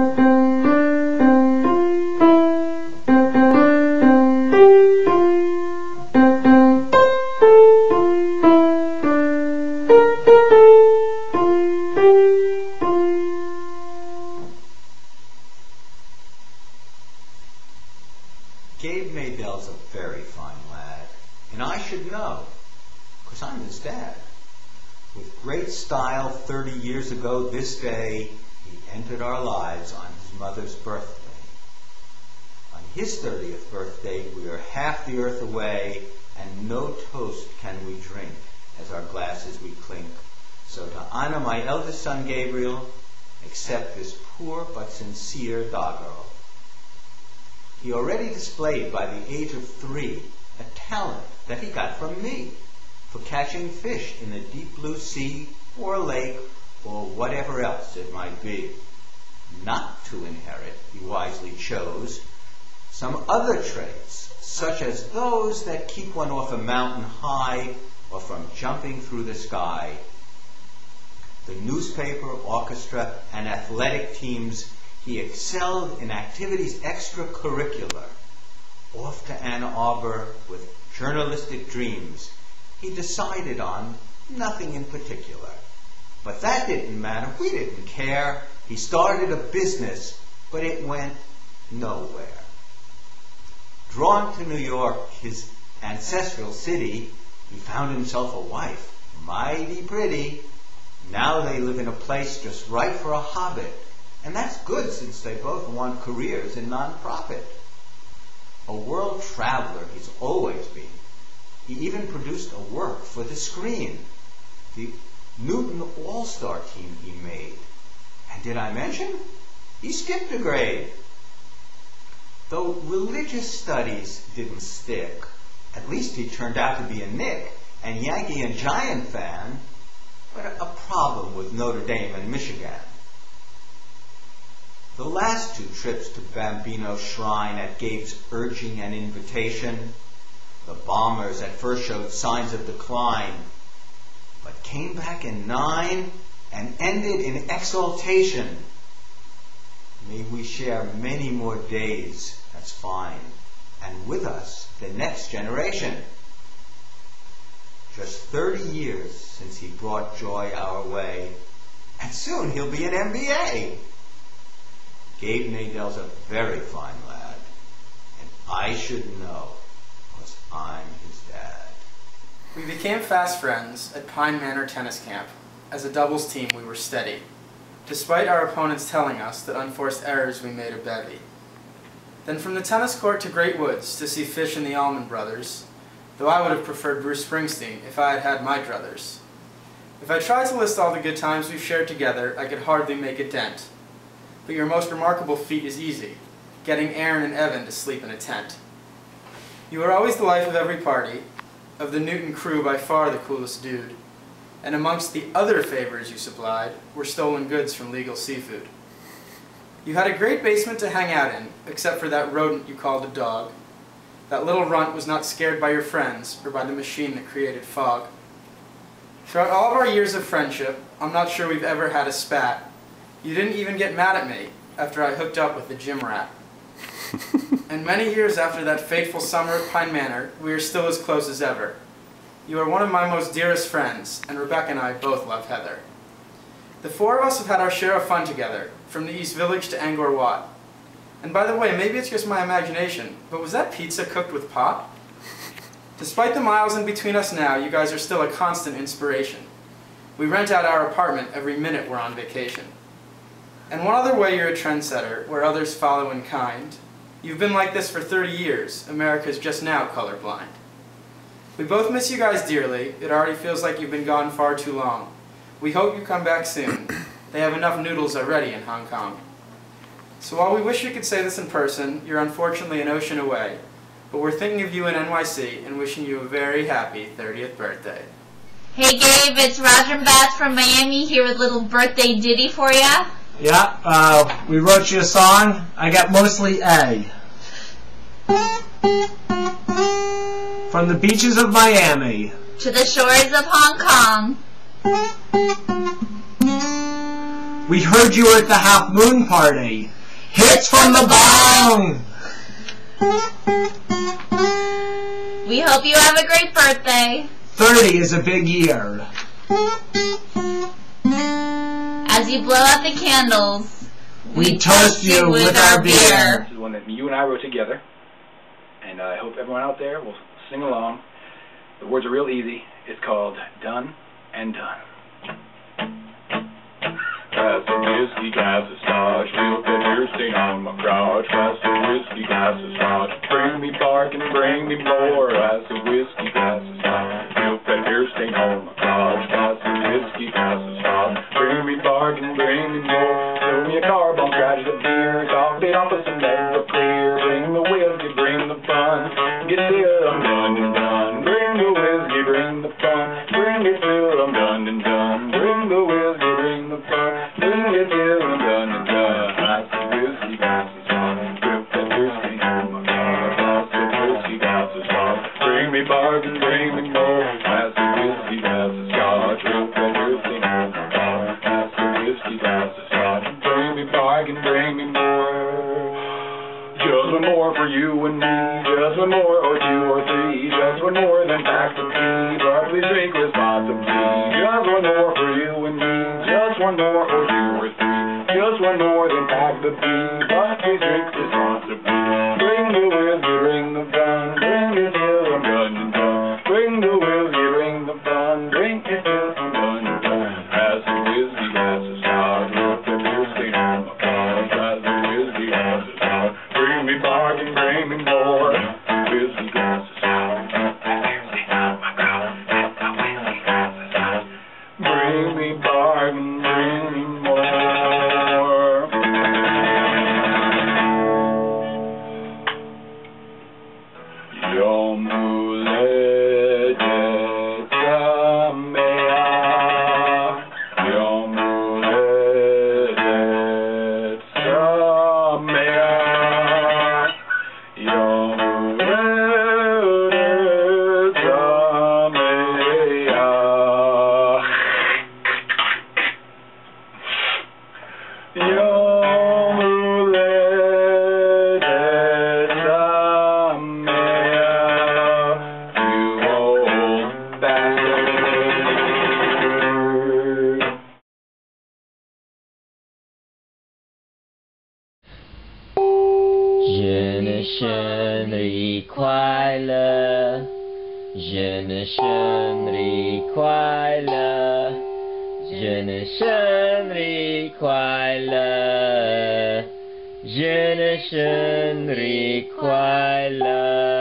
Gabe Maydell's a very fine lad, and I should know, 'cause I'm his dad. With great style, 30 years ago this day, he entered our lives on his mother's birthday. On his 30th birthday, we are half the earth away, and no toast can we drink as our glasses we clink. So to honor my eldest son Gabriel, accept this poor but sincere doggerel. He already displayed by the age of three a talent that he got from me for catching fish in the deep blue sea or lake or whatever else it might be. Not to inherit, he wisely chose some other traits, such as those that keep one off a mountain high or from jumping through the sky. The newspaper, orchestra, and athletic teams he excelled in activities extracurricular. Off to Ann Arbor with journalistic dreams, he decided on nothing in particular. But that didn't matter. We didn't care. He started a business, but it went nowhere. Drawn to New York, his ancestral city, he found himself a wife, mighty pretty. Now they live in a place just right for a hobbit and that's good since they both want careers in nonprofit. A world traveler he's always been. He even produced a work for the screen, the Newton All-Star team he made. And did I mention? He skipped a grade. Though religious studies didn't stick, at least he turned out to be a Nick and Yankee and Giant fan, but a problem with Notre Dame and Michigan. The last two trips to Bambino Shrine at Gabe's urging and invitation, the bombers at first showed signs of decline, but came back in nine and ended in exaltation. May we share many more days, that's fine, and with us the next generation. Just 30 years since he brought joy our way, and soon he'll be an MBA. Gabe Maydell's a very fine lad, and I should know, because I'm his dad. We became fast friends at Pine Manor Tennis Camp. As a doubles team, we were steady, despite our opponents telling us that unforced errors we made a bevy. Then from the tennis court to Great Woods to see Phish and the Allman Brothers, though I would have preferred Bruce Springsteen if I had had my druthers. If I tried to list all the good times we've shared together, I could hardly make a dent. But your most remarkable feat is easy, getting Aaron and Evan to sleep in a tent. You were always the life of every party, of the Newton crew by far the coolest dude, and amongst the other favors you supplied were stolen goods from Legal Seafood. You had a great basement to hang out in, except for that rodent you called a dog. That little runt was not scared by your friends or by the machine that created fog. Throughout all of our years of friendship, I'm not sure we've ever had a spat, you didn't even get mad at me after I hooked up with the gym rat. and many years after that fateful summer at Pine Manor, we are still as close as ever. You are one of my most dearest friends, and Rebecca and I both love Heather. The four of us have had our share of fun together, from the East Village to Angkor Wat. And by the way, maybe it's just my imagination, but was that pizza cooked with pot? Despite the miles in between us now, you guys are still a constant inspiration. We rent out our apartment every minute we're on vacation. And one other way you're a trendsetter, where others follow in kind. You've been like this for 30 years. America's just now colorblind. We both miss you guys dearly. It already feels like you've been gone far too long. We hope you come back soon. They have enough noodles already in Hong Kong. So while we wish we could say this in person, you're unfortunately an ocean away. But we're thinking of you in NYC and wishing you a very happy 30th birthday. Hey Gabe, it's Roger and Beth from Miami here with a little birthday ditty for ya. Yeah, uh, we wrote you a song. I got mostly A. From the beaches of Miami To the shores of Hong Kong. We heard you were at the half moon party. Hits from the bong! We hope you have a great birthday. 30 is a big year. As you blow out the candles, We toast you with our beer. This is one that you and I wrote together, and I hope everyone out there will sing along. The words are real easy. It's called Done and Done. Pass the whiskey, glass of scotch, feel the beer stain on my crotch. Pass the whiskey, glass of scotch, bring me bark and bring me more. Pass the whiskey, glass of the scotch, bring me bark and bring me more. Just one more for you and me, just one more or two or three, just one more than pack the tea, but please drink responsibly. Just one more for you and me, just one more or two or three, just one more than pack the tea, but please drink responsibly. 人的生日快乐，人的生日快乐，人的生日快乐，人的生日快乐。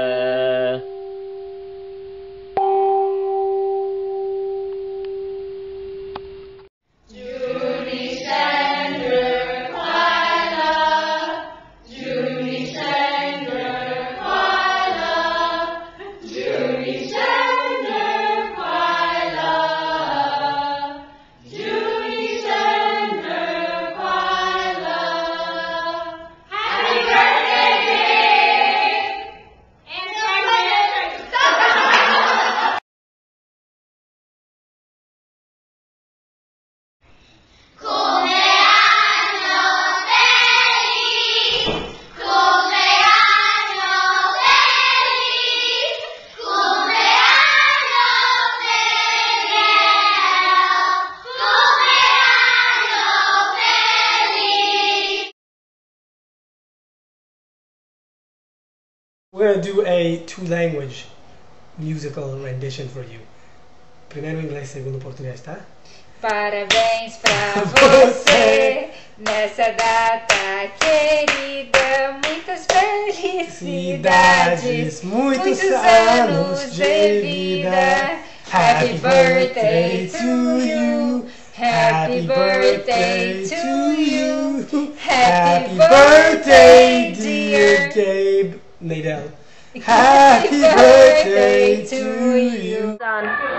We're gonna do a two-language musical rendition for you. Primeiro inglês, segunda português, tá? Parabéns pra você nessa data querida, muitas felicidades, muitos anos de vida. Happy birthday to you. Happy birthday to you. Happy birthday, Gabe Nadell. Happy birthday to you. Happy